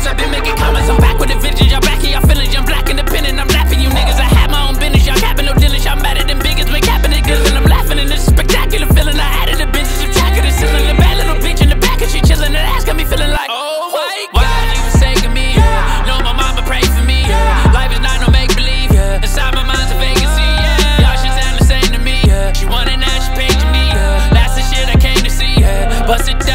minutes. I've been making comments. I'm back with the vengeance. Y'all back here, y'all feelings. I'm black independent. I'm laughing, you niggas. I had my own business. Y'all capping no dealings. Y'all mad at them biggest. Been capping it and I'm laughing, and it's a spectacular feeling. I added the benches. I'm tracking the ceiling. The bad little bitch in the back, and she chilling. That ass got me feeling like, oh, oh my God. Why God. you forsaking me? Yeah. yeah. No, my mama prayed for me. Yeah. yeah. Life is not no make believe. Yeah. Inside my mind's a vacancy. Yeah. Y'all should sound the same to me. Yeah. She wanted now, she paid to me. Yeah. That's the shit I came to see. Yeah. Bust it down.